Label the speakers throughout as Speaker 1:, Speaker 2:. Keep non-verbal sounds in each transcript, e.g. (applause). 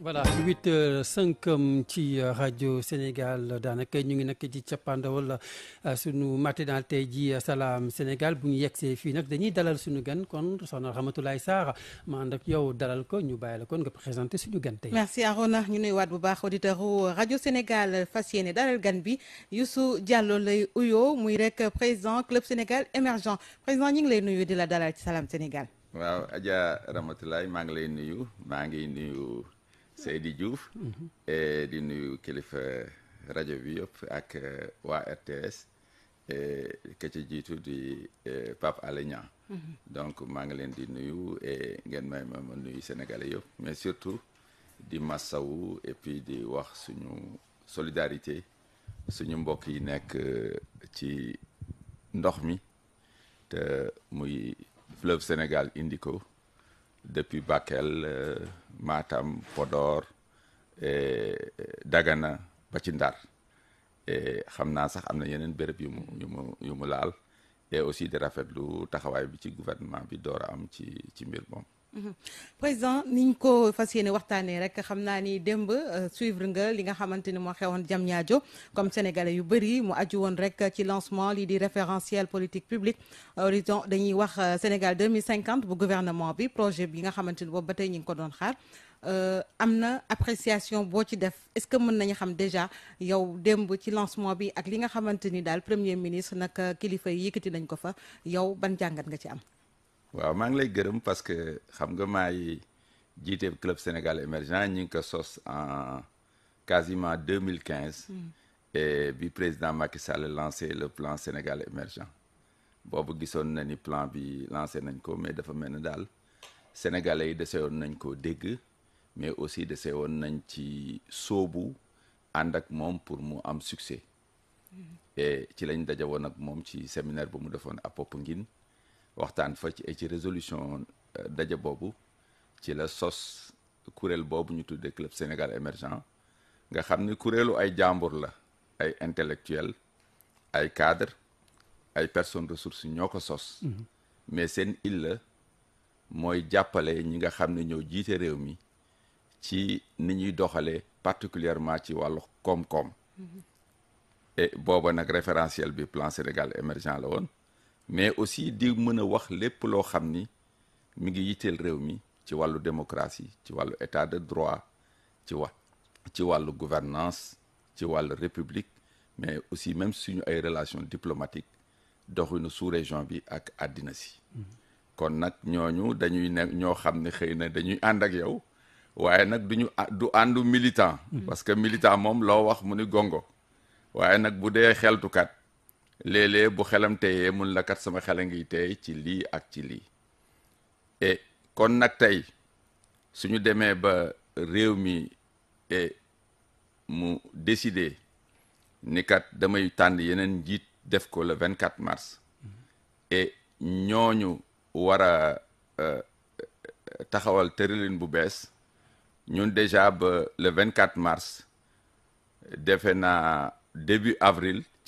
Speaker 1: voilà huit cinq ci rajo Sénégal daanaka ñu ngi nag ci cappaandawal sunu matinal tey ji salaam Sénégal bu ñu yegsee fii nag dañuy dalal suñu gan kon soxna Ramatoulaye Sarr ma ànd ak yow dalal ko ñu bàyyi la kon nga présenté suñu gan tey.
Speaker 2: merci Arona ñu nuyuwaat bu baax auditeur rajo Sénégal fas yéene dalal gan bi Youssou Diallo lay uyoo muy rek président club Sénégal émergent président ñu ngi lay nuyu di la dalal ci salaam Sénégal.
Speaker 3: waaw Adja Ramatoulaye maa ngi lay nuyu maa ngi nuyu. Seydi Diouf. Di nuyu kilifa rajo bi yëpp ak waa RTS ka ci jiitu di Pape Alé Niang. Donc maa ngi leen di nuyu et ngeen may ma ma nuyu Sénégalais yëpp mais surtout di massawu et puis di wax suñu solidarité suñu mbokk yi nekk ci ndox mi. Te muy fleuve Sénégal indi ko depuis Bakel Matam Podor Dagana ba ci Ndar xam naa sax am na yeneen béréb yu mu yu mu yu mu laal et aussi di rafetlu taxawaay bi ci gouvernement bi door a am ci ci mbir moom.
Speaker 2: Président niñ ko fas yéene waxtaanee rek xam naa ni démb suivre nga li nga xamante ni moo xewoon Diamniadio comme sénégalais yu bëri mu aju woon rek ci lancement lii di référentiel politique publique. Horizon dañuy wax Sénégal 2050 bu gouvernement bi projet bi nga xamante ni boobu ba tey ñu ko doon xaar. Am na appréciation boo ci def est-ce que mën nañu xam déjà yow démb ci lancement bi ak li nga xamante ni daal premier ministre nag kilifa yi yëkkati nañ ko fa yow ban jàngat nga ci am?
Speaker 3: Waaw maa ngi lay gërëm parce que xam nga maay jiite club Sénégal émergent ñi ngi ko sos en quasiment 2015 et bi président Macky Sall lancé le plan Sénégal émergent. Boobu gisoon na ni plan bi lancé nañ ko mais dafa mel ni daal sénégalais yi dese woon nañ ko dégg mais aussi dese woon nañ ci sóobu ànd ak moom pour mu am succès. Et ci lañ daje woon ak moom ci séminaire bu mu defoon à Popenguine waxtaan fa ci ci résolution daje boobu. Ci la sos kuréel boobu ñu tuddee club Sénégal émergent. Nga xam ni kuréelu ay jàmbur la ay intellectuel ay cadre ay personnes ressources ñoo ko sos. Mais seen il la mooy jàppale ñi nga xam ne ñoo jiite réew mi ci ni ñuy doxalee particulièrement ci wàllu koom-koom. Et booba nag référentiel bi plan Sénégal émergent la woon mais aussi di mën a wax lépp loo xam ni mi ngi yitteel réew mi ci wàllu démocratie ci wàllu état de droit ci wa ci wàllu gouvernance ci wàllu république mais aussi même suñu ay relations diplomatiques doxinu sous-région bi ak àddina si. Kon nag ñooñu dañuy ne ñoo xam ne xëy na dañuy ànd ak yow waaye nag duñu du àndu militant. Parce que militant moom loo wax mu ni gongo. Waaye nag bu dee xeltukat léeg-léeg bu xelam teyee mun la kat sama xel a ngi tey ci lii ak ci lii. E kon nag tey suñu demee ba réew mi e mu décider ni kat damay tànn yeneen njiit def ko le 24 mars. E ñooñu war a taxawal tëralin bu bees. Ñun déjà ba le 24 mars defe naa début avril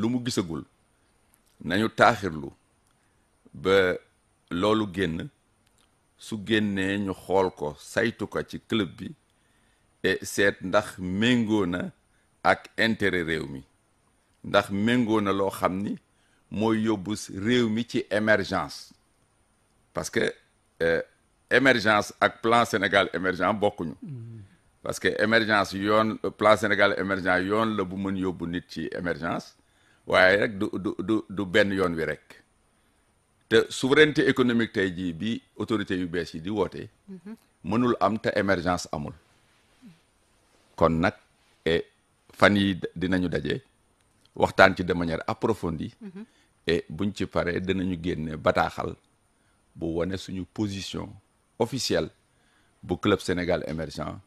Speaker 3: lu mu gisagul nañu taaxirlu ba loolu génn. Su génnee ñu xool ko saytu ko ci club bi et seet ndax méngoo na ak intérêt réew mi. Ndax méngoo na loo xam ni mooy yóbbu réew mi ci émergence. Parce que euh, émergence ak plan Sénégal émergent bokkuñu. Parce que émergence yoon plan Sénégal émergent yoon la bu mën yóbbu nit ci émergence waaye rek du du du du benn yoon wi rek. Te souveraineté économique tey jii bi autorité yu bees yi di woote mënul am te émergence amul. Kon nag et fan yi dinañu daje waxtaan ci de manière approfondie et buñ ci paree dinañu génne bataaxal bu wane suñu position officielle bu club Sénégal émergent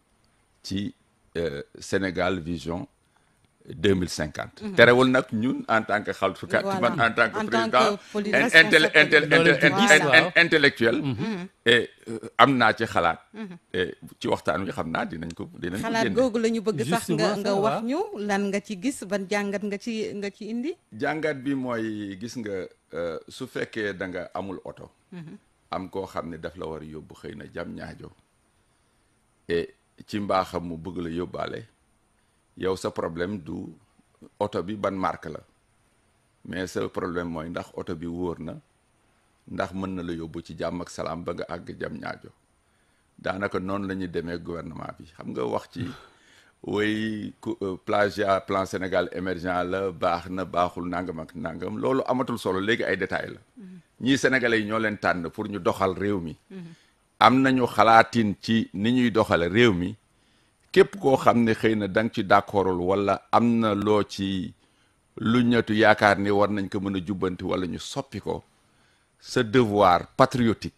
Speaker 3: ci euh, Sénégal vision deux mille cinquante. terewul nag ñun en tant que xaltukat man en tant que président intel- intel- intellectuel. Et euh, am naa ci xalaat. Ci waxtaan wi xam naa dinañ ko dinañ ko
Speaker 2: xalaat googu la ñu bëgg sax nga nga wax ñu. Lan nga ci gis ban jàngat nga ci nga ci indi?
Speaker 3: Jàngat bi mooy gis nga euh, su fekkee da nga amul oto am koo xam ne daf la war a yóbbu xëy na jam ñaajo et ci mbaaxam mu bëgg la yóbbaale yow sa problème du oto bi ban marque la. Mais sa problème mooy ndax oto bi wóor na ndax mën na la yóbbu ci jàmm ak salaam ba nga àgg jam ñaajo. Daanaka noonu la ñuy demee gouvernement bi. Xam nga wax ci (laughs) way ku plagiat plan Sénégal émergent la baax na baaxul nangam ak nangam. Loolu amatul solo léegi ay détails la. Ñii sénégalais yi ñoo leen tànn pour ñu doxal réew mi. Am nañu xalaatin ci ni ñuy doxale réew mi. Képp devoir patriotique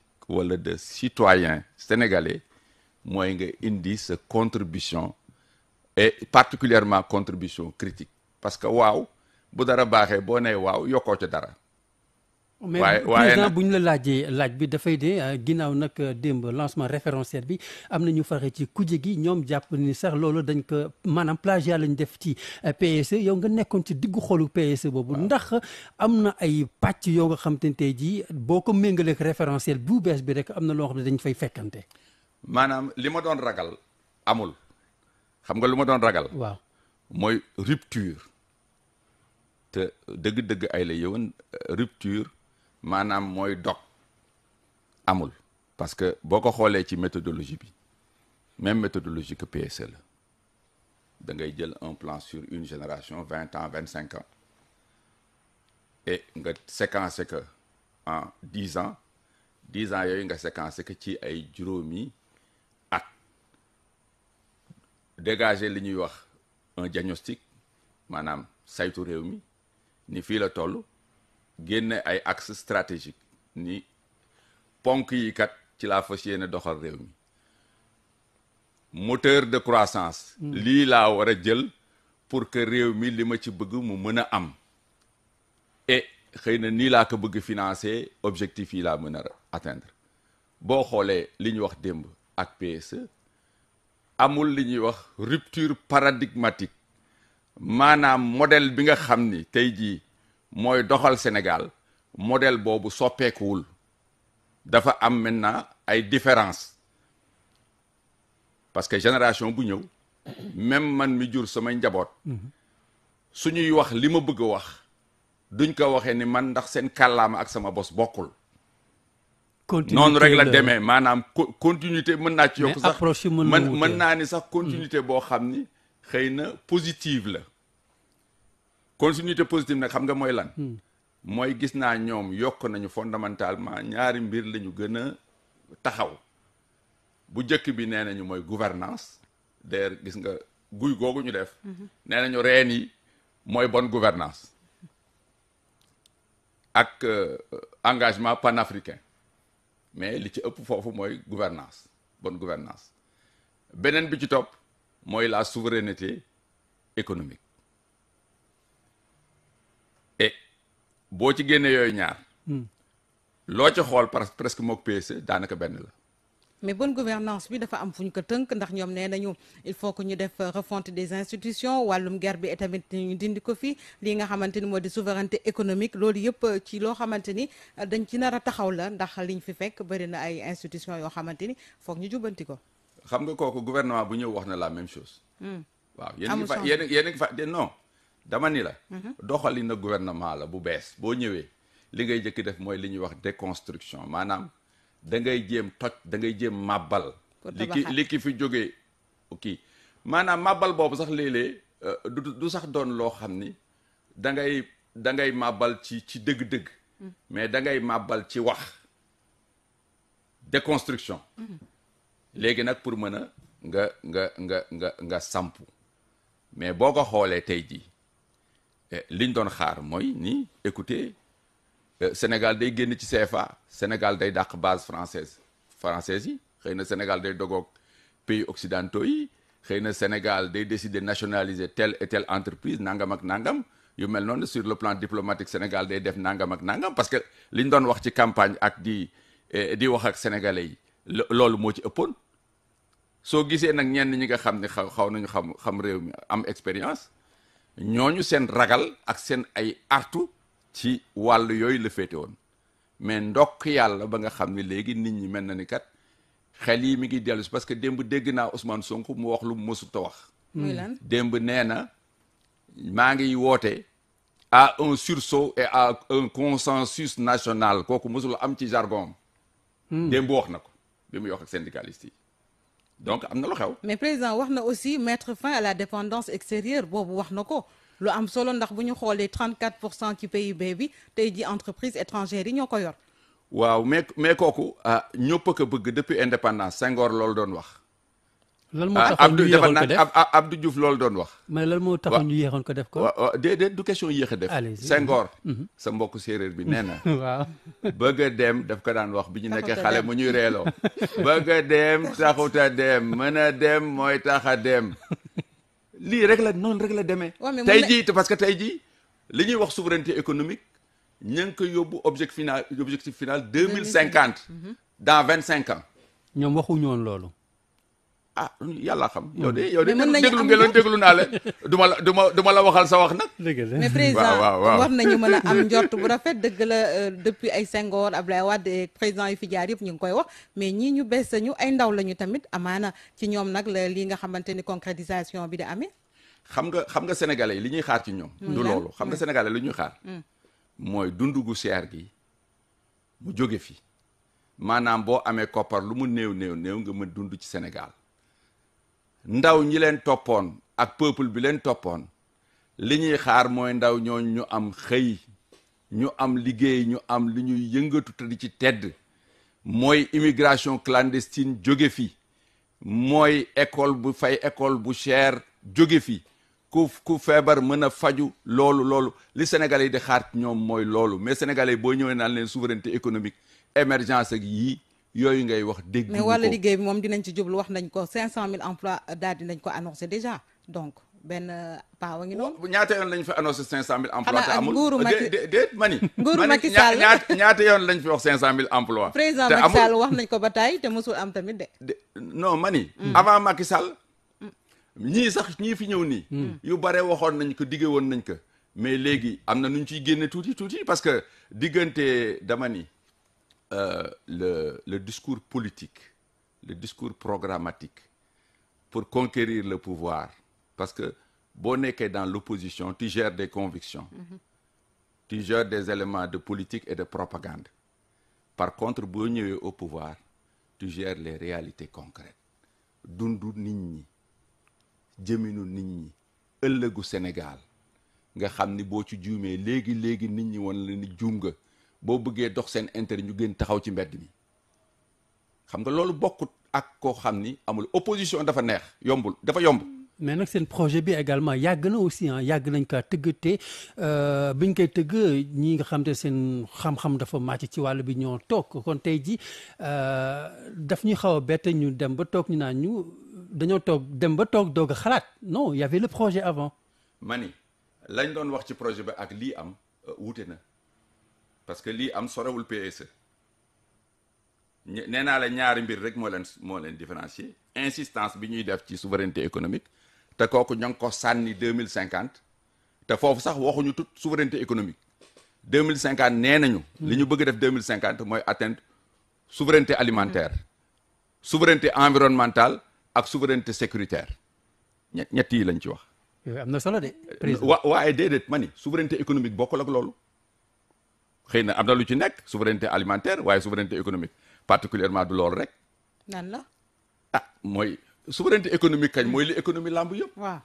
Speaker 3: de citoyen sénégalais mooy nga contribution et particulièrement contribution critique. Parce que waaw bu dara baaxee boo nee waaw yokkoo ca dara
Speaker 1: mais
Speaker 3: waaye-
Speaker 1: président bu ñu la laajee laaj bi dafay de euh, ginnaaw nag euh, démb lancement référentiel bi am na ñu fare ci kuje gi ñoom jàpp ni sax loolu dañ ko maanaam plagiat lañ def ci euh, PSE yow nga nekkoon ci diggu xolu PSE boobu. Ndax am na ay pàcc yoo nga xam te ne tey jii boo ko méngaleek référentiel bu bees bi rek am na loo xam ne dañ fay fekkante.
Speaker 3: Maanaam li ma doon ragal amul. Xam nga lu ma doon ragal?
Speaker 1: Waaw.
Speaker 3: Mooy rupture. Te dëgg-dëgg ay la yëwan rupture maanaam mooy dog. Amul. Parce que boo ko xoolee ci méthodologie bi même méthodologie que PSE la da ngay jël un plan sur une génération vingt ans vingt cinq ans. Et nga séquencer que en dix ans dix ans yooyu nga séquencer que ci ay juróomi at. Dégager li ñuy wax un diagnostic maanaam saytu réew mi ni fii la génne ay axe stratégique ni ponk yi kat ci laa fas yéene doxal réew mi. Moteur de croissance. Lii laa war a jël pour que réew mi li ma ci bëgg mu mën a am. Et xëy na nii laa ko bëgg financer objectif yi laa mën a atteindre. Boo xoolee li ñu wax démb ak PSE amul li ñuy wax rupture paradigmatique. Maanaam modèle bi nga xam ni tey jii mooy doxal Sénégal modèle boobu soppeekuwul. Dafa am maintenant ay différence parce que génération bu ñëw même man mi jur samay njaboot suñuy wax li ma bëgg a wax duñ ko waxee ni man ndax seen kàllaama ak sama bos bokkul. Noonu rek la demee maanaam co- continuité mën naa ci yokk sax.
Speaker 1: mën
Speaker 3: mën naa ni sax continuité boo xam ni xëy na positive la. Continuité positive nag xam nga mooy lan? Mooy gis naa ñoom yokk nañu fondamentalement ñaari mbir la ñu gën a taxaw. Bu njëkk bi nee nañu mooy gouvernance. D'ailleurs gis nga guy googu ñu def. Nee nañu reen yi mooy bonne gouvernance. Ak euh, engagement panafricain. Mais li ci ëpp foofu mooy gouvernance bonne gouvernance. Beneen bi ci topp mooy la souveraineté économique et boo ci génnee yooyu ñaar loo ci xool parce presque mook PSE daanaka benn la.
Speaker 2: Mais bonne gouvernance bi dafa am fu ñu ko tënk ndax ñoom nee nañu il faut que ñu def refonte des institutions wàllum guerre bi tamit ñu dindi ko fi. Lii nga xamante ni moo di souveraineté économique loolu yëpp ci loo xamante ni dañ ci nar a taxaw la ndax liñ fi fekk bëri na ay institutions yoo xamante ni foog ñu jubbanti ko.
Speaker 3: xam nga kooku gouvernement bu ñëw wax na la même chose. Waaw yéen ngi fa yéen yéen ngi fa non. Dama ni la doxali na gouvernement la bu bees. Boo ñëwee li ngay jëkk def mooy li ñuy wax déconstruction. Maanaam da ngay jéem toj da ngay jéem màbbal. Li ki li ki fi jógee kii maanaam màbbal boobu sax léeg-léeg euh, du du sax doon loo xam ni da ngay da ngay màbbal ci ci dëgg-dëgg. Mais da ngay màbbal ci wax. Déconstruction. Léegi nag pour mën a nga nga nga nga nga sampu. Mais boo ko xoolee tey jii eh, liñ doon xaar mooy ni écoutez euh, Sénégal day génn ci CFA Sénégal day dàq base française française yi xëy na Sénégal day dogoog pays occidentaux yi xëy na Sénégal day décider nationaliser telle et telle entreprise nangam ak nangam yu mel noonu sur le plan diplomatique Sénégal day def nangam ak nangam parce que li ñu doon wax ci campagne ak di di wax ak sénégalais yi loolu moo ci ëppoon. Soo gisee nag ñenn ñi nga xam ne xaw nañu xam xam réew mi am expérience ñooñu seen ragal ak seen ay artu ci wàll yooyu la féete woon. Mais ndokk yàlla ba nga xam ne léegi nit ñi mel na ni kat xel yi mi ngi dellu si parce que démb dégg naa Ousmane Sonko mu wax lu mu mësut a wax.
Speaker 2: muy lan?
Speaker 3: Démb nee na maa ngi woote à un sursaut et à un consensus national. Kooku mësul am ci jargon. Am. démb wax na ko bi muy wax ak syndicalistes yi. Donc am na lu xew.
Speaker 2: mais président wax na aussi mettre fin à la dépendance extérieure boobu wax na ko lu am solo ndax bu ñu xoolee 34 pour cent ci PIB bi tey ji entreprise étrangère yi ñoo ko yor.
Speaker 3: waaw mais mais kooku ah ñëpp a ko bëgg depuis indépendance Senghor loolu doon wax.
Speaker 1: Lan moo taxoon ñu yéexoon ko def
Speaker 3: Abdou Diouf loolu doon wax.
Speaker 1: mais lan moo taxoon ñu yéexoon ko def ko.
Speaker 3: waaw déedéet du question yéex a def. Senghor. sa mbokk séeréer bi (laughs) nee na.
Speaker 1: waaw.
Speaker 3: bëgg a dem daf ko daan wax bi ñu nekkee xale mu ñuy reeloo. (laughs) bëgg a dem taxut a dem mën a dem mooy tax a dem. (laughs) lii rek la noonu rek la demee. Tey jii parce que tey jii li ñuy wax souveraineté économique ngi ko yóbbu objectif final objectif final deux mille cinquante. dans vingt cinq ans.
Speaker 1: ñoom waxuñu woon loolu.
Speaker 3: Ah yàlla xam. yow de yow de déglu
Speaker 2: am
Speaker 3: ngeen
Speaker 2: njort.
Speaker 3: déglu naa la du ma la du ma du ma la waxal sa wax nag.
Speaker 1: dëgg la
Speaker 2: mais président
Speaker 3: waaw, waaw.
Speaker 2: war nañu mën a am njort bu rafet dëgg la euh, depuis ay Senghor Abdoulaye Wade président yi fi jaar yëpp ñu ngi koy wax mais ñii ñu bees ñu ay ndaw lañu tamit amaana ci ñoom nag la lii nga xamante ni concrétisation bi di amee.
Speaker 3: xam nga xam nga sénégalais yi li ñuy xaar ci ñoom.
Speaker 2: Muy
Speaker 3: du loolu xam nga sénégalais li ñuy xaar. mooy dundu gu seer gi mu jóge fi maanaam boo amee koppar lu mu néew néew néew nga mën dund ci Sénégal ndaw ñi leen toppoon ak peuple bi leen toppoon li ñuy xaar mooy ndaw ñooñ ñu am xëy ñu am liggéey ñu am li ñuy yëngatu te ci tedd. Mooy immigration clandestine jóge fi. Mooy école bu fay école bu cher jóge fi. Ku ku feebar mën a faju loolu loolu. Li sénégalais yi di xaar ñoom mooy loolu. Mais sénégalais boo ñëwee naan leen souveraineté économique émergence ak yii yooyu ngay wax dégg
Speaker 2: mais wàllu liggéey bi moom dinañ ci jublu wax nañ ko 500000 emplois daal dinañ ko annoncé déjà donc benn euh, pas wa ngi noonu.
Speaker 3: ñaata yoon lañ fi annoncé cinq cent mille emplois
Speaker 2: Xanaa
Speaker 3: te amul?
Speaker 2: nguuru Macky-
Speaker 3: dé- dé- déet mani
Speaker 2: Nguuru Macky Sall.
Speaker 3: ñaata yoon lañ fi wax cinq cent mille emplois?
Speaker 2: Président Macky Sall wax nañ ko ba tey te mosul am tamit de.
Speaker 3: de- non mani avant Macky Sall ñii sax ñii fi ñëw nii yu bare waxoon nañ ko digge woon nañ ko. Mais léegi am na nu ñu ciy génne tuuti tuuti parce que diggante dama ni euh, le le discours politique le discours programmatique pour conquérir le pouvoir. Parce que boo nekkee dans l'opposition tu gères des convictions. Tu gères des éléments de politique et de propagande. Par contre ñëwee au pouvoir tu gères les réalités concrètes. Dundu nit ñi ëllëgu Sénégal. Nga xam ni boo ci juumee léegi léegi nit ñi woon la ni juum nga boo bëggee dox seen intérêt ñu gën taxaw ci mbedd mi. Xam nga loolu bokkut ak koo xam ni amul opposition dafa neex yombul dafa yomb.
Speaker 1: Mais nag seen projet bi également yàgg na aussi ah yàgg nañ kaa tëgg te euh, biñ koy tëgg ñi nga xam te seen xam-xam dafa màcc ci wàll bi ñoo toog. Kon tey ji euh, daf ñuy xaw a bett ñu dem ba toog ñu naan ñu dañoo toog dem ba toog doog a xalaat. Non y avait le projet avant.
Speaker 3: Mani lañ doon wax ci projet bi ak lii am euh, wuute na parce que lii am sorewul PSE nee naa la ñaari mbir rek moo leen moo leen différencier. Insistance bi ñuy def ci souveraineté économique te kooku ñoo ngi ko sànni deux mille cinquante te foofu sax waxuñu tout souveraineté économique. deux mille cinquante nee nañu. li ñu bëgg def deux mille cinquante mooy atteindre souveraineté alimentaire souveraineté environnementale ak souveraineté sécuritaire. Ñett ñett yi lañ ci wax.
Speaker 1: am na solo de président.
Speaker 3: Wa waaye déedéet ma ni souveraineté économique bokkul ak loolu xëy na am na lu ci nekk souveraineté alimentaire waaye souveraineté économique. Particulièrement du loolu rek.
Speaker 2: Nan la?
Speaker 3: Ah mooy souveraineté économique kañ? Mooy li économie lamb yëpp.
Speaker 2: Waaw.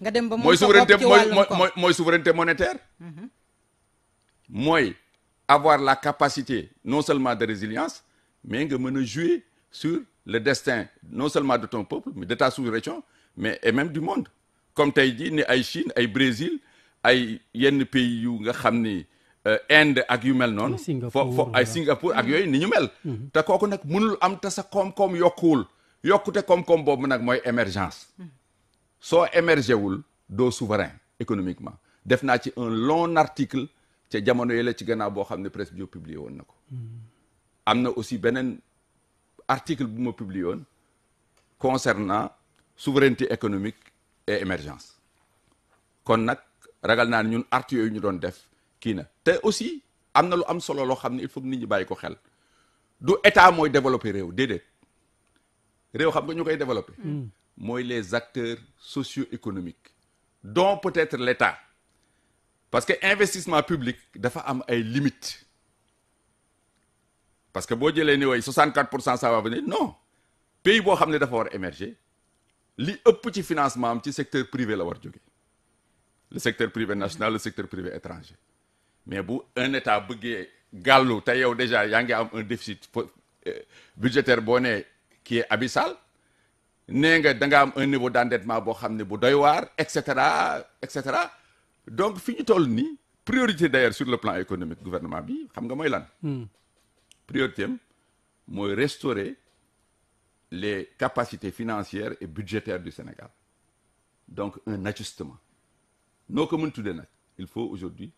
Speaker 2: Nga dem ba
Speaker 3: mooy souveraineté mooy mooy souveraineté monétaire. Mooy avoir la capacité non seulement de résilience mais nga mën a jouer sur le destin non seulement de ton peuple mais de ta sous-région mais et même du monde. Comme tey jii ni ay Chine ay Brésil ay yenn pays yu nga xam ni Inde ak yu mel noonu. Fo fo ay. Singapour ak yooyu ni ñu mel. Te kooku nag mënul am te sa koom-koom yokkuwul. Yokkute koom-koom boobu nag mooy émergence. Soo émergé wul doo souverain économiquement. Def naa ci un long article ca jamono yi la ci gannaaw boo xam ne presse bio publié woon na ko. Am na aussi beneen article bu ma publié woon concernant souveraineté économique et émergence. Kon nag ragal naa ne ñun art yooyu ñu doon def kii na. Te aussi am na lu am solo loo xam ne il faut que nit ñi bàyyi ko xel. Du état mooy développer réew déedéet. Réew xam nga ñu koy développer. Mooy les acteurs socio-économiques. Dont peut-être l'état. Parce que investissement public dafa am ay limites. Parce que boo jëlee ni way 64 pour cent ça va venir non. Pays boo xam ne dafa war a émerger li ëpp ci financement am ci secteur privé la war jóge. Le secteur privé national le secteur privé étranger mais bu un état bëggee gàllu te yow déjà yaa ngi am un déficit budgétaire boo nee qui est abyssal nee nga da nga am un niveau d'endettement boo xam ne bu doy waar et cetera et cetera. Donc fi ñu toll nii priorité d'ailleurs sur le plan économique gouvernement bi xam nga mooy lan? Priorité am mooy restaurer les capacités financières et budgétaires du Sénégal. Donc un ajustement. Noo ko mën tuddee nag il faut aujourd'hui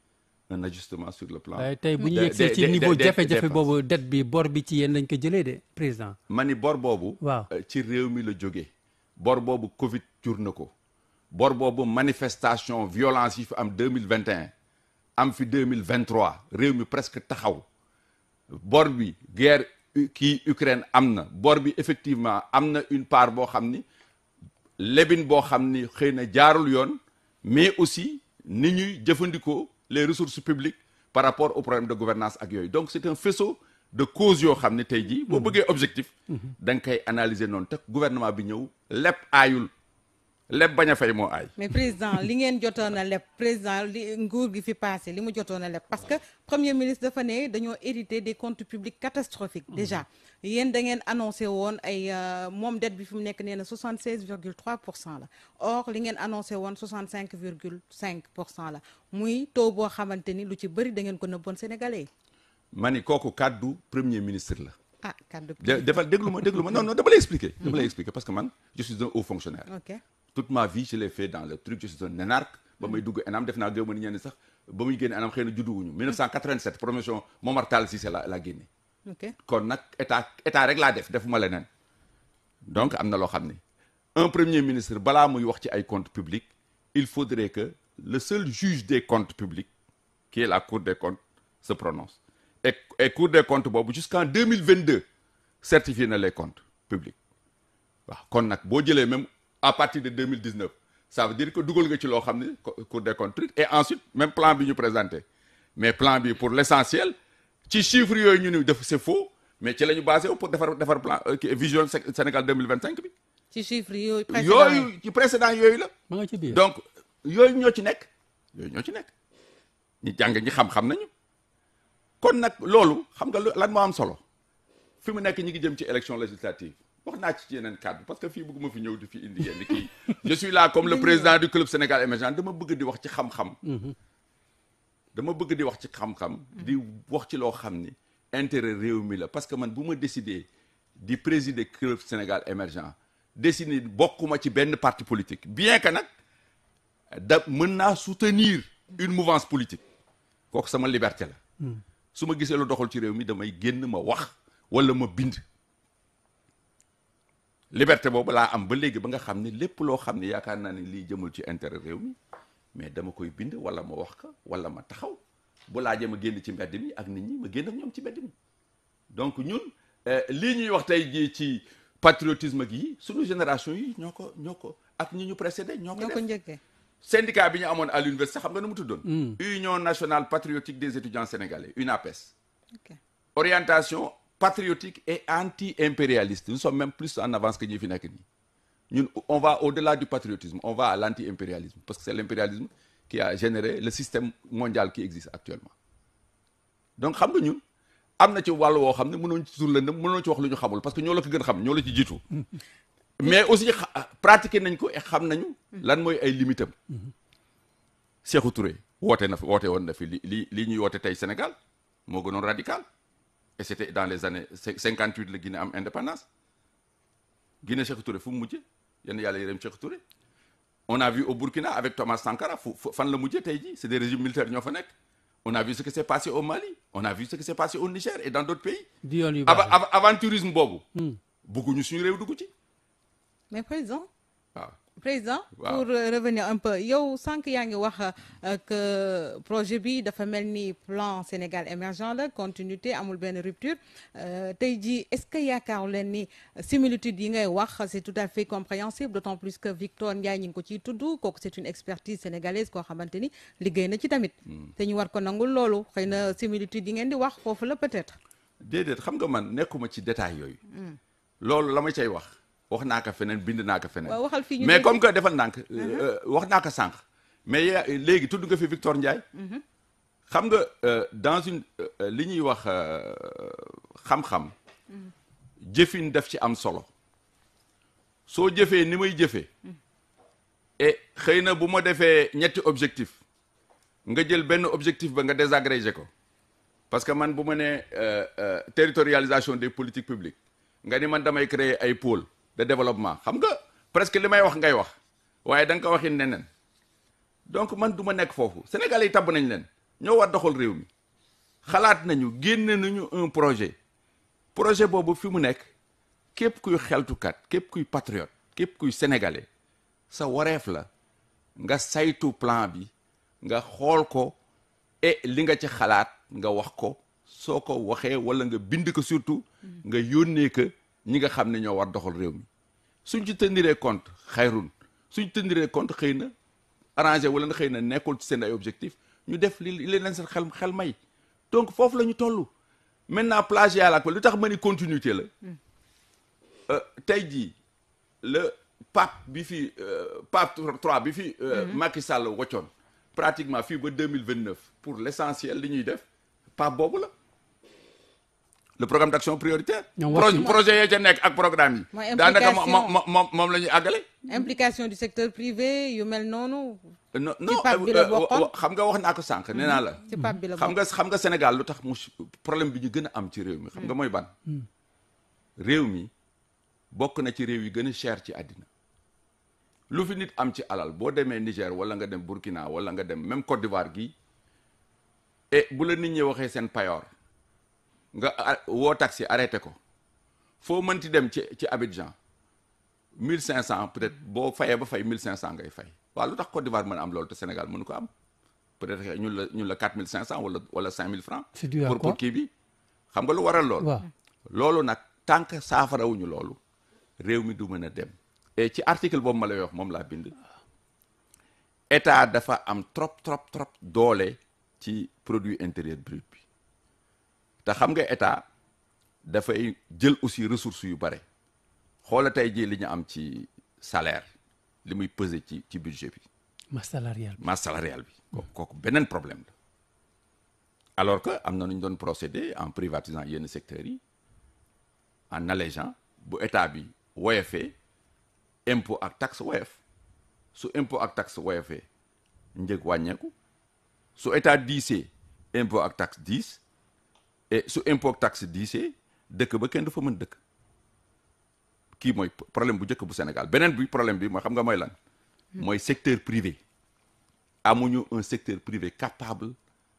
Speaker 3: un ajustement sur le plan
Speaker 1: waaye tey bu ñu yegsee ci niveau jafe-jafe boobu dette bi bor bi ci yéen lañ ko jëlee de président.
Speaker 3: Ma ni bor boobu
Speaker 1: waaw.
Speaker 3: ci réew mi la jógee bor boobu Covid jur na ko. Bor boobu manifestation violence yi fi am deux mille vingt et un am fi deux mille vingt trois. Réew mi presque taxaw. Bor bi guerre kii Ukraine am na. Bor bi effectivement am na une part boo xam ni lebin boo xam ni xëy na jaarul yoon mais aussi ni ñuy jëfandikoo les ressources publiques par rapport au problème de gouvernance ak yooyu. Donc c'est un faisceau de causes yoo xam ne tey jii boo bëggee objectif da nga koy analyser noonu te gouvernement bi ñëw lépp aayul lépp bañ a fay moo aay.
Speaker 2: Mais président li ngeen jotoon a leb président li nguur gi fi passé li mu jotoon a leb parce que premier ministre dafa ne dañoo hérité des comptes publics catastrophiques. Déjà yéen da ngeen annoncé woon ay moom dette bi fi mu nekk nee na 76 virgule 3 pour cent la. Or li ngeen annoncé woon 65 virgule 5 pour cent la. Muy taux boo xamante ni lu ci bëri da ngeen ko nëbboon sénégalais yi.
Speaker 3: Ma ni kooku kàddu premier ministre la.
Speaker 2: Ah kaddu
Speaker 3: defal déglu ma déglu ma. Non non dama lay expliquer dama lay expliquer parce que man je suis un haut fonctionnaire.
Speaker 2: Ok
Speaker 3: toute ma vie je l'ai fait dans le truc je suis un énarque ba may dugg ENAM def naa gëma ni ñenn sax ba muy génne ENAM xëy na judduwuñu. 1987 promotion Momar Tall Cissé la la génne.
Speaker 2: Ok.
Speaker 3: Kon nag état état rek laa def defuma leneen. Donc am na loo xam ne un premier ministre balaa muy wax ci ay comptes publics il faudrait que le seul juge des comptes publics qui est la cour des comptes se prononce. Et et cour des comptes boobu jusqu'en 2022 certifié na les comptes publics. Waaw kon nag boo jëlee même à partir de 2019 ça veut dire que dugal nga ci loo xam ne cour des comptes et ensuite même plan bi ñu présenté. Mais plan bi pour l'essentiel ci chiffres yooyu ñu ni def c'est faux mais ci la ñu basé pour defar defar plan vision Sénégal 2025 bi.
Speaker 2: Ci chiffres yooyu précédents yi.
Speaker 3: Yooyu ci précédent yooyu la.
Speaker 1: Ma nga ci biir.
Speaker 3: Donc yooyu ñoo ci nekk. Yooyu ñoo ci nekk. Ñi jàng ñi xam-xam nañu. Kon nag loolu xam nga lan moo am solo? Fi mu nekk ñi ngi jëm ci élection législative wax naa ci yeneen kàddu parce que fii bëgguma fi ñëw di fi indi yenn kii. Je suis là comme le président du club Sénégal émergent. Dama bëgg di wax ci xam-xam. Dama bëgg di wax ci xam-xam. Di wax ci loo xam ni intérêt réew mi la. Parce que man bu ma décidé di présider club Sénégal émergent décider bokkuma ci benn parti politique. Bien que nag da mën naa soutenir une mouvance politique. Kooku sama liberté la. Su ma gisee lu doxal ci réew mi damay génn ma wax ma bind liberté boobu laa am ba léegi ba nga xam ne lépp loo xam ne yaakaar naa ne lii jëmul ci intérêt réew mi mais dama koy bind wala ma wax ko wala ma taxaw bu laajee ma génn ci mbedd mi ak nit ñi ma génn ak ñoom ci mbedd mi. Donc ñun lii ñuy wax tey jii ci patriotisme gi suñu génération yi ñoo ko ñoo ko ak ñi ñu précédé ñoo ko def.
Speaker 2: njëkkee.
Speaker 3: Syndicat bi ñu amoon à l'université xam nga nu mu tuddoon? Union nationale patriotique des étudiants sénégalais UNAPES. Orientation patriotique et anti-impérialiste. Nous sommes même plus en avance que on va au-delà du patriotisme on va à l'anti-impérialisme parce que c'est l'impérialisme qui a généré le système mondial qui existe actuellement. Donc ñun am na ci wàllu woo xam ne mënoon ci tur lëndëm mënoon ci wax lu ñu xamul parce que ñoo la ko gën xam ñoo la ci jiitu. (laughs) Mais aussi pratiquer nañ ko et xam nañu lan mooy ay limitam Sékou Touré woote na fi woote woon na fi li li lii ñuy woote tey Sénégal moo gënoon radical et c'était dans les années cinquante huit la Guinée am indépendance. Guinée Sékou Touré fu mu mujjee yenn yàlla yërëm Sékou Touré. On a vu au Burkina avec Thomas Sankara fu fan la mujjee tey jii c'est des régimes militaires ñoo fa nekk. On a vu ce qui s'est passé au Mali on a vu ce qui s'est passé au Niger et dans d'autres pays.
Speaker 1: Di yoon yu
Speaker 3: aventurisme boobu. Bëgguñu suñu réew dugg ci.
Speaker 2: Mais président.
Speaker 3: Waaw
Speaker 2: président pour euh, revenir un peu. Yow sànq yaa ngi wax euh, que projet bi dafa mel ni plan Sénégal émergent la continuité amul benn rupture. Euh, tey jii est-ce que yaakaaru leen ni similitude yi ngay wax c'est tout à fait compréhensible d'autant plus que Victor Ndiaye ñi ngi ko ciy tudd kooku c'est une expertise sénégalaise koo xamante ni liggéey na ci tamit. Te ñu war ko nangul loolu. Xëy na similitude yi ngeen di wax foofu la peut-être.
Speaker 3: Déedéet xam nga man nekkuma ci détail yooyu. Loolu la ma cay wax wax naa ko feneen bind naa ko feneen.
Speaker 2: Waaw waxal fii ñu
Speaker 3: mais comme que defal ndànk euh, wax naa ko sànq. Mais yaa- léegi tudd nga fi Victor Ndiaye. Xam nga euh, dans une euh, li ñuy wax euh, xam-xam jëfin daf ci am solo. Soo jëfee ni may jëfee et xëy na bu ma defee ñetti objectif nga jël benn objectif ba nga désagrégé ko. Parce que man bu ma nee euh, euh, territorialisation des politiques publiques nga ni man damay créer ay pôle de développement. Xam nga presque li may wax ngay wax waaye da nga ko waxin neneen. Donc man du ma nekk foofu. Sénégal yi tabb nañ leen. Ñoo war doxal réew mi. Xalaat nañu génne nañu un projet. Projet boobu fi mu nekk képp kuy xeltukat képp kuy patriote képp kuy sénégalais sa wareef la nga saytu plan bi nga xool ko et li nga ci xalaat nga wax ko soo ko waxee wala nga bind ko surtout nga yónnee ko ñi nga xam ne ñoo war doxal réew mi. Suñ ci teniree compte xayrun. Suñ teniree compte xëy na arrangé wala na xëy na nekkul ci seen ay objectif ñu def li li leen seen xel xel may. Donc foofu la ñu toll. Maintenant plagiat la ko. Li tax ma ni continuité la? Euh, tey jii le pape bi fi euh, pape 3 bi fi euh, Macky Sall woccoon pratiquement fii ba 2029 pour l'essentiel li ñuy def pape boobu la. Le programme d'action prioritaire projet yee ca nekk ak programme
Speaker 2: Mooy
Speaker 3: yi daanaka
Speaker 2: implication.
Speaker 3: moom moom moom moom la ñuy àggale.
Speaker 2: Implication du secteur privé yu mel noonu.
Speaker 3: Non non euh, euh, xam nga wax naa ko sànq nee naa la.
Speaker 2: Ci pape bi la
Speaker 3: xam nga xam nga Sénégal lu tax mu problème bi ñu gën a am ci réew mi xam nga mooy ban? Réew mi bokk na ci réew yi gën a cher ci àddina. Lu fi nit am ci alal boo demee Niger wala nga dem Burkina wala nga dem même Côte d'Ivoire gi et bu la nit ñi waxee seen payoor nga woo taxi arrêté ko. Foo mënti dem ci ci Abidjan mille cinq cent peut-être boo fayee ba fay mille cinq cent ngay fay. Waaw lu tax Côte d'Ivoire mën a am loolu te Sénégal mënu ko am? Peut-être que ñun la ñun la quatre mille cinq cent wala wala cinq mille francs
Speaker 1: C'est dû à
Speaker 3: pour
Speaker 1: quoi?
Speaker 3: pour kii bi. Xam nga lu waral loolu?
Speaker 1: Waaw.
Speaker 3: Loolu nag tant que saafarawuñu loolu réew mi du mën a dem. Et ci article boobu ma lay wax moom laa bind. État dafa am trop trop trop doole ci produit intérieur brut te xam nga état dafay jël aussi ressources yu bare. Xoola tey jii li ñu am ci salaire li muy peser ci ci budget bi.
Speaker 1: Masse salariale bi.
Speaker 3: Masse salariale bi. Kooku kooku beneen problème la. Alors que am na nu ñu doon procéder en privatisant yenn secteurs yi en allégeant bu état bi woyefee impôt ak taxe woyef su impôt ak taxe woyefee njëg wàññeeku. Su état diisee impôt ak taxe diis et su impôt taxe diisee dëkk ba kenn du fa mën dëkk. Kii mooy problème bu njëkk bu Sénégal. Beneen bi problème bi mooy xam nga mooy lan? Mooy secteur privé. Amuñu un secteur privé capable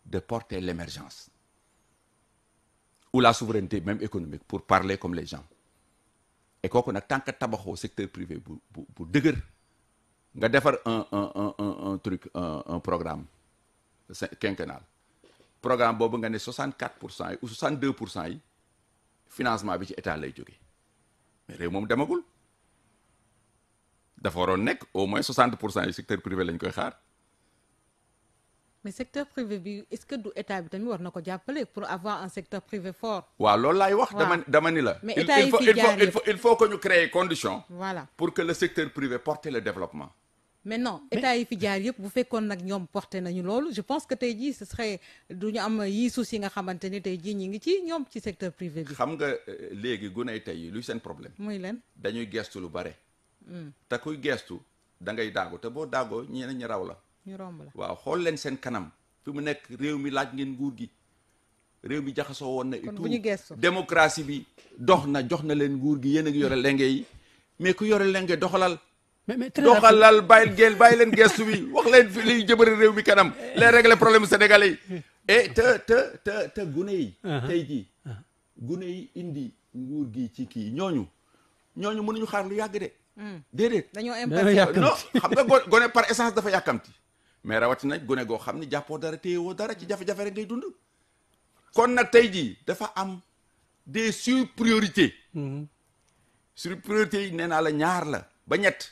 Speaker 3: de porter l'émergence ou la souveraineté même économique pour parler comme les gens. Et kooku nag tant que tabaxoo secteur privé bu bu bu dëgër nga defar un un un un un truc un un programme quinquennal programme boobu nga ne 64 pour cent yi ou 62 pour cent yi financement bi ci état lay jógee mais réew moom demagul dafa waroon nekk au moins 60 pour cent yi secteur privé lañ koy xaar
Speaker 2: mais secteur privé bi est-ce que du état bi tamit war na ko jàppale pour avoir un secteur privé fort?
Speaker 3: Waaw loolu laay wax. Dama dama ni la.
Speaker 2: Mais
Speaker 3: il,
Speaker 2: état
Speaker 3: il
Speaker 2: yi
Speaker 3: faut il faut il faut que ñu créer condition
Speaker 2: voilà
Speaker 3: pour que le secteur privé porte le développement.
Speaker 2: Mais non état yi fi jaar yëpp bu fekkoon nag ñoom porté nañu loolu je pense que tey jii ce serait du ñu am yii suuf yi nga xamante ni tey jii ñi ngi ci ñoom ci secteur privé bi.
Speaker 3: Xam nga euh, léegi guney tey yi luy seen problème.
Speaker 2: Muy leen
Speaker 3: dañuy gestu lu bare. te kuy gestu da ngay daagu. Te boo daagoo ñeneen ñi raw la.
Speaker 2: ñu romb la.
Speaker 3: Waaw xool leen seen kanam. Fi mu nekk réew mi laaj ngeen nguur gi. Réew mi jaxasoo woon na et
Speaker 2: Kon
Speaker 3: tout.
Speaker 2: bu ñu gestu.
Speaker 3: démocratie bi dox na jox na leen nguur gi. Yéen a ngi yore lenge yi. Mais ku yore lenge doxalal
Speaker 1: mais mais
Speaker 3: doxalal bàyyil geel bàyyi leen gestu bi wax leen fi liy jëmale réew mi kanam les régler problème sénégalais yi. Et te te te te gune yi tey jii gune yi indi nguur gi ci kii ñooñu ñooñu mënuñu xaar lu yàgg de. Déedéet.
Speaker 2: Dañoo
Speaker 3: non xam nga go- gone par essence dafa yàkkamti. Mais rawatina gone goo xam ni jàppoo dara téyewoo dara ci jafe-jafe rek ngay dund. Kon nag tey jii dafa am des sur priorités sur priorités yi nee naa la ñaar la ba ñett.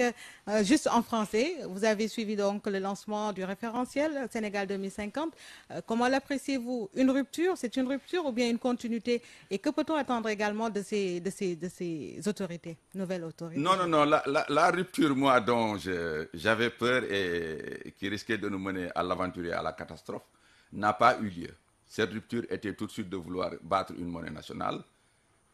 Speaker 2: euh, juste en français, vous avez suivi donc le lancement du référentiel Sénégal 2050. Euh, comment l'appréciez-vous? Une rupture C'est une rupture ou bien une continuité? Et que peut-on attendre également de ces, autorités, nouvelles autorités?
Speaker 3: Non, non, non, la, la, rupture, moi, dont j'avais peur et qui risquait de nous mener à l'aventure et à la catastrophe, n'a pas eu lieu. Cette rupture était tout de suite de vouloir battre une monnaie nationale.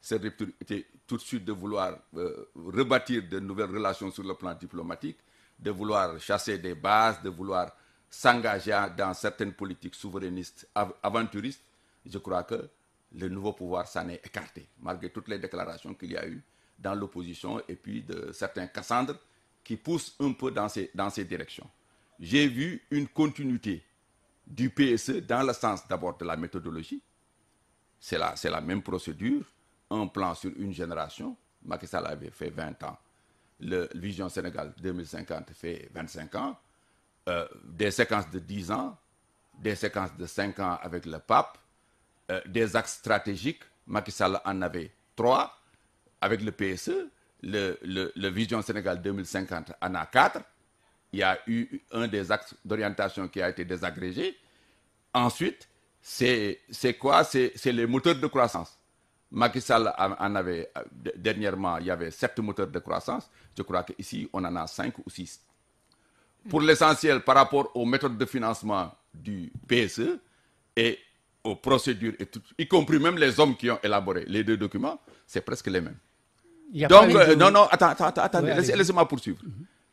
Speaker 3: Cette rupture était tout de suite de vouloir euh, rebâtir de nouvelles relations sur le plan diplomatique, de vouloir chasser des bases, de vouloir s'engager dans certaines politiques souverainistes, av- aventuristes. Je crois que le nouveau pouvoir s'en est écarté, malgré toutes les déclarations qu'il y a eu dans l'opposition et puis de certains Cassandres qui poussent un peu dans ces, dans ces directions. J'ai vu une continuité du PSE dans le sens d'abord de la méthodologie, c'est la, la même procédure, un plan sur une génération. Macky Sall avait fait 20 ans. Le Vision Sénégal 2050 fait 25 ans. Euh, des séquences de 10 ans, des séquences de 5 ans avec le pape, euh, des axes stratégiques. Macky Sall en avait 3 avec le PSE. Le, Vision Sénégal 2050 en a 4. Il y a eu un des axes d'orientation qui a été désagrégé. Ensuite, c'est quoi? C'est les moteurs de croissance. Macky Sall en avait, euh, dernièrement, il y avait sept moteurs de croissance. Je crois qu'ici, on en a cinq ou six. Pour l'essentiel, par rapport aux méthodes de financement du PSE et aux procédures, et tout, y compris même les hommes qui ont élaboré les deux documents, c'est presque les mêmes. Donc,
Speaker 1: eu
Speaker 3: euh, non, non, attends, attends, attends, attendez,
Speaker 1: Oui,
Speaker 3: laissez- laissez-moi poursuivre.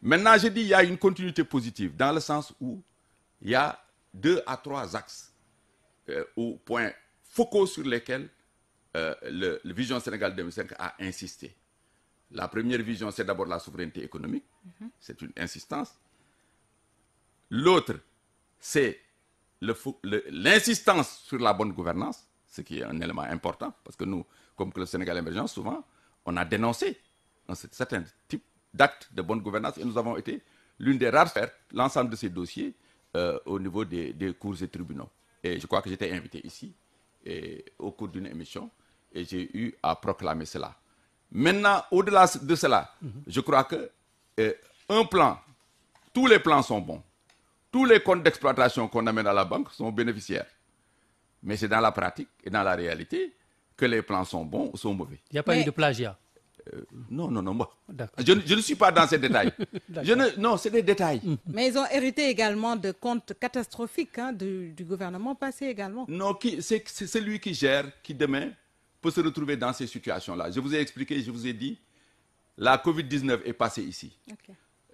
Speaker 3: Maintenant, je dis il y a une continuité positive dans le sens où il y a deux à trois axes euh, ou points focaux sur lesquels euh, le, le Vision Sénégal 2005 a insisté. La première vision, c'est d'abord la souveraineté économique. C'est une insistance. L'autre, c'est l'insistance sur la bonne gouvernance, ce qui est un élément important, parce que nous, comme que le Sénégal émergent, souvent, on a dénoncé un cer- certain type d'actes de bonne gouvernance et nous avons été l'une des rares faire l'ensemble de ces dossiers euh, au niveau des, des cours et tribunaux. Et je crois que j'étais invité ici et, au cours d'une émission et j'ai eu à proclamer cela. Maintenant, au-delà de cela, je crois que euh, un plan, tous les plans sont bons. Tous les comptes d'exploitation qu'on amène à la banque sont bénéficiaires. Mais c'est dans la pratique et dans la réalité que les plans sont bons ou sont mauvais.
Speaker 1: Il n'y a pas
Speaker 2: Mais-
Speaker 1: eu de plagiat.
Speaker 3: Non, non, non, moi. Je, ne- je ne suis pas dans ces détails. (laughs) Je ne, non, c'est des détails.
Speaker 2: Mais ils ont hérité également de comptes catastrophiques hein, du, du gouvernement passé également.
Speaker 3: Non, c'est celui qui gère, qui demain peut se retrouver dans ces situations-là. Je vous ai expliqué, je vous ai dit, la Covid-19 est passée ici.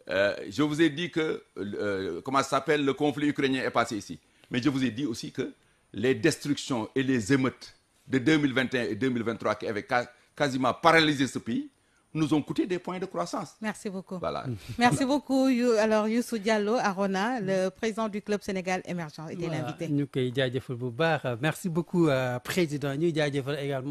Speaker 3: Euh, je vous ai dit que, euh, comment ça s'appelle, le conflit ukrainien est passé ici. Mais je vous ai dit aussi que les destructions et les émeutes de 2021 et 2023 qui avaient ca- quasiment paralysé ce pays nous ont coûté des points de croissance.
Speaker 2: Merci beaucoup.
Speaker 3: Voilà. (laughs)
Speaker 2: Merci beaucoup. You- Alors, Youssou Diallo Arona, le président du Club Sénégal émergent, était l'invité.
Speaker 1: baax merci beaucoup euh, président jaajëfal également